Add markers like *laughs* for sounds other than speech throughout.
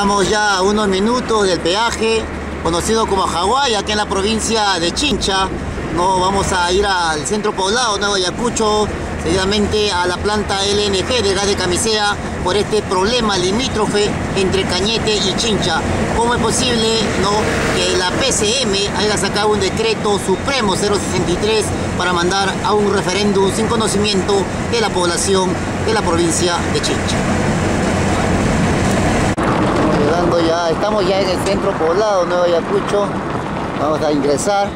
Estamos ya a unos minutos del peaje, conocido como Hawái, aquí en la provincia de Chincha. No, vamos a ir al centro poblado, Nuevo Ayacucho, seguidamente a la planta LNG de gas de camisea por este problema limítrofe entre Cañete y Chincha. ¿Cómo es posible no, que la PCM haya sacado un decreto supremo 063 para mandar a un referéndum sin conocimiento de la población de la provincia de Chincha? Ya, estamos ya en el centro poblado Nuevo Ayacucho. Vamos a ingresar.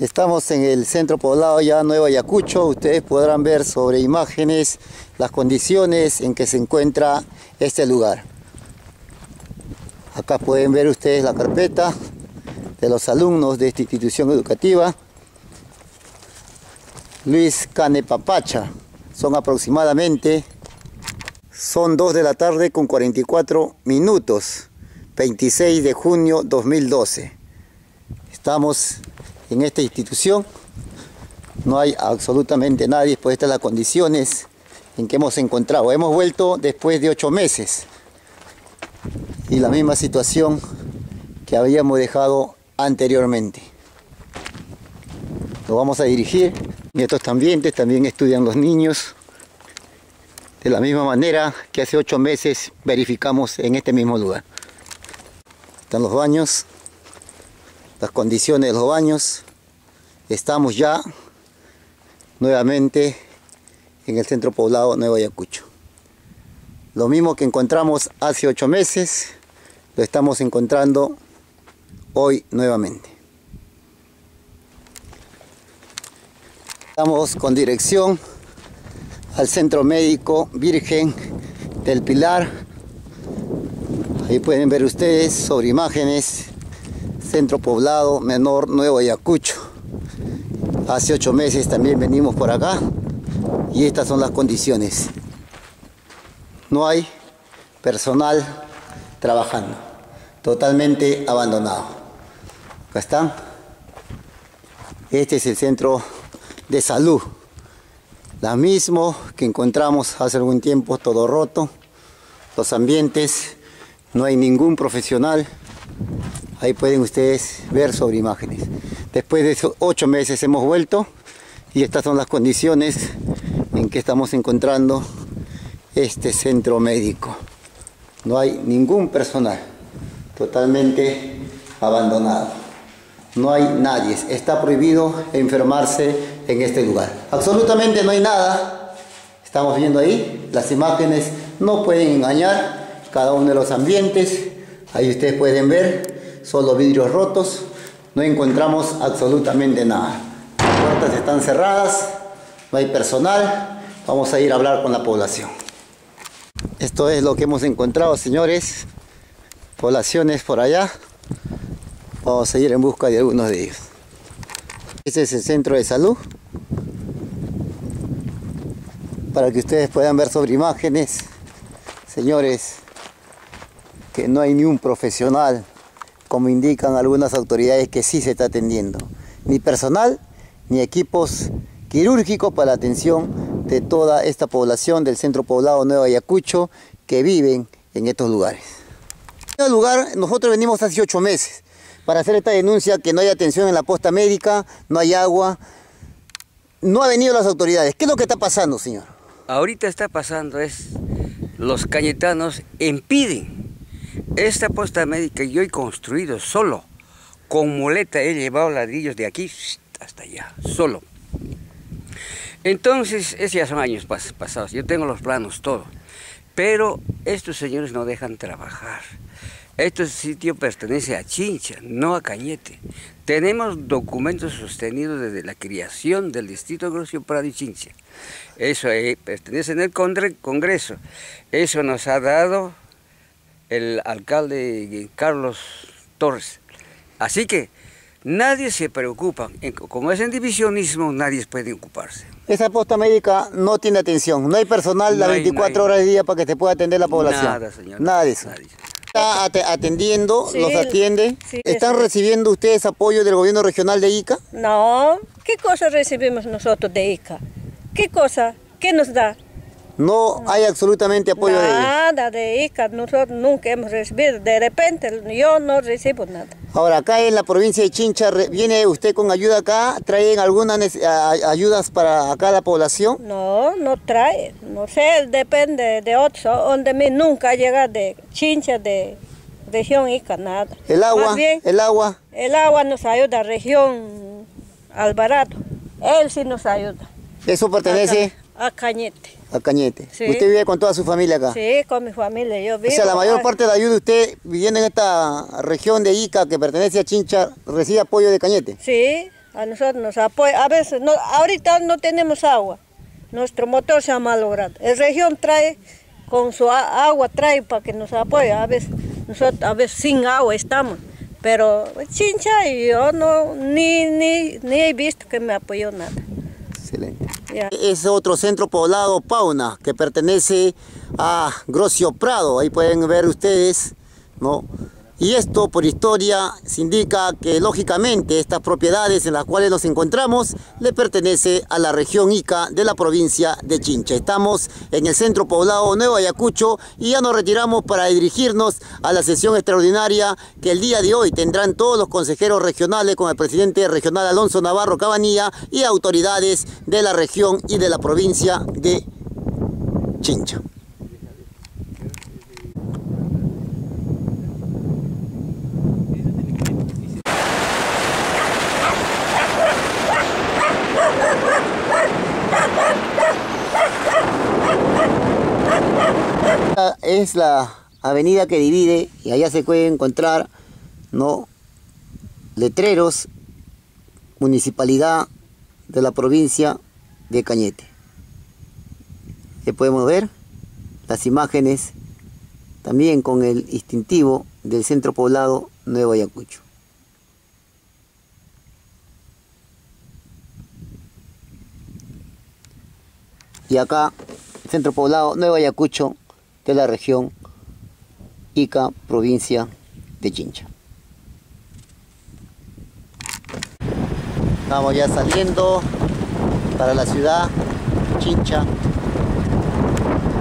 Estamos en el centro poblado ya Nuevo Ayacucho. Ustedes podrán ver sobre imágenes las condiciones en que se encuentra este lugar. Acá pueden ver ustedes la carpeta de los alumnos de esta institución educativa. Luis Canepapacha. Son aproximadamente, son 2 de la tarde con 44 minutos, 26 de junio 2012. Estamos en esta institución, no hay absolutamente nadie, pues estas las condiciones en que hemos encontrado. Hemos vuelto después de ocho meses y la misma situación que habíamos dejado anteriormente. Nos vamos a dirigir en estos ambientes, también estudian los niños. De la misma manera que hace ocho meses verificamos en este mismo lugar. Están los baños, las condiciones de los baños. Estamos ya nuevamente en el centro poblado Nuevo Ayacucho. Lo mismo que encontramos hace ocho meses, lo estamos encontrando hoy nuevamente. Estamos con dirección al Centro Médico Virgen del Pilar. Ahí pueden ver ustedes sobre imágenes, Centro Poblado Menor Nuevo Ayacucho. Hace ocho meses también venimos por acá y estas son las condiciones. No hay personal trabajando, totalmente abandonado. Acá están. Este es el centro de salud. La mismo que encontramos hace algún tiempo, todo roto. Los ambientes, no hay ningún profesional. Ahí pueden ustedes ver sobre imágenes. Después de esos ocho meses hemos vuelto y estas son las condiciones en que estamos encontrando este centro médico. No hay ningún personal, totalmente abandonado. No hay nadie, está prohibido enfermarse en este lugar. Absolutamente no hay nada. Estamos viendo ahí, las imágenes no pueden engañar cada uno de los ambientes. Ahí ustedes pueden ver, solo vidrios rotos. No encontramos absolutamente nada. Las puertas están cerradas, no hay personal. Vamos a ir a hablar con la población. Esto es lo que hemos encontrado, señores. Poblaciones por allá. Vamos a ir en busca de algunos de ellos. Este es el centro de salud. Para que ustedes puedan ver sobre imágenes, señores, que no hay ni un profesional, como indican algunas autoridades que sí se está atendiendo. Ni personal, ni equipos quirúrgicos para la atención de toda esta población del centro poblado Nuevo Ayacucho que viven en estos lugares. En este lugar nosotros venimos hace ocho meses para hacer esta denuncia que no hay atención en la posta médica, no hay agua, no han venido las autoridades. ¿Qué es lo que está pasando, señor? Ahorita está pasando es, los cañetanos impiden esta posta médica yo he construido solo, con muleta he llevado ladrillos de aquí hasta allá, solo. Entonces, esos ya son años pasados, yo tengo los planos, todo. Pero estos señores no dejan trabajar. Este sitio pertenece a Chincha, no a Cañete. Tenemos documentos sostenidos desde la creación del Distrito Grosio Prado y Chincha. Eso eh, pertenece en el Congreso. Eso nos ha dado el alcalde Carlos Torres. Así que nadie se preocupa. Como es en divisionismo, nadie puede ocuparse. Esa posta médica no tiene atención. No hay personal las 24 horas del día para que te pueda atender la población. Nada, señor. Nada de eso. ¿Está *laughs* atendiendo? ¿Los atiende? ¿Están recibiendo ustedes apoyo del gobierno regional de Ica? No. ¿Qué cosa recibimos nosotros de Ica? ¿Qué cosa? ¿Qué nos da? No hay absolutamente apoyo de ellos. Nada de ICA, nosotros nunca hemos recibido. De repente yo no recibo nada. Ahora, acá en la provincia de Chincha, ¿viene usted con ayuda acá? ¿Traen algunas ayudas para acá la población? No, no trae. No sé, depende de otros. Donde mí nunca llega de Chincha, de región Ica, nada. ¿El agua? Bien, ¿El agua? el agua nos ayuda, región Alvarado. Él sí nos ayuda. ¿Eso pertenece A, Ca- a Cañete. a Cañete? Sí. ¿Usted vive con toda su familia acá? Sí, con mi familia. Yo vivo. O sea, la mayor parte de la ayuda de usted viviendo en esta región de Ica que pertenece a Chincha recibe apoyo de Cañete. Sí, a nosotros nos apoya. A veces, no, ahorita no tenemos agua. Nuestro motor se ha malogrado. El región trae, con su agua trae para que nos apoye. A veces, nosotros a veces sin agua estamos. Pero Chincha y yo no, ni, ni, ni he visto que me apoyó nada. Ya. Es otro centro poblado, Pauna, que pertenece a Grocio Prado. Ahí pueden ver ustedes, ¿no? Y esto por historia se indica que lógicamente estas propiedades en las cuales nos encontramos le pertenece a la región Ica de la provincia de Chincha. Estamos en el centro poblado Nuevo Ayacucho y ya nos retiramos para dirigirnos a la sesión extraordinaria que el día de hoy tendrán todos los consejeros regionales con el presidente regional Alonso Navarro Cabanilla y autoridades de la región y de la provincia de Chincha. Esta Es la avenida que divide y allá se puede encontrar ¿no? letreros municipalidad de la provincia de Cañete. Que podemos ver las imágenes también con el instintivo del centro poblado Nuevo Ayacucho. Y acá, centro poblado Nuevo Ayacucho de la región Ica, provincia de Chincha. Estamos ya saliendo para la ciudad Chincha.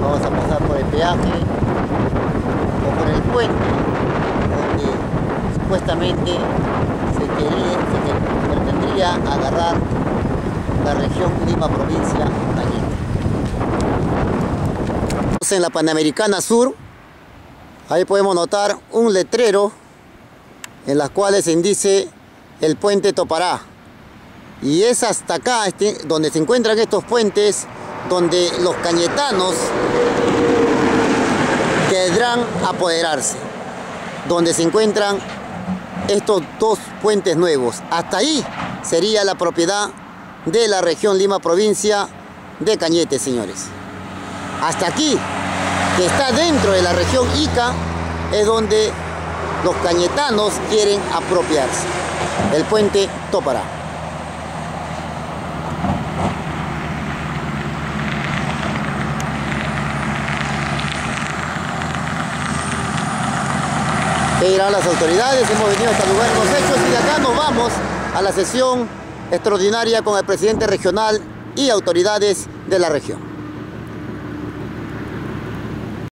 Vamos a pasar por el peaje o por el puente donde supuestamente se, quería, se pretendría agarrar la región Lima, provincia Cañete. En la Panamericana Sur, ahí podemos notar un letrero en las cuales se dice el puente Topará. Y es hasta acá este, donde se encuentran estos puentes, donde los cañetanos querrán apoderarse, donde se encuentran estos dos puentes nuevos. Hasta ahí sería la propiedad de la región Lima, provincia de Cañete, señores. Hasta aquí, que está dentro de la región Ica, es donde los cañetanos quieren apropiarse. El puente Topará. ¿Qué dirán las autoridades? Hemos venido hasta el lugar de los hechos y de acá nos vamos a la sesión extraordinaria con el presidente regional y autoridades de la región.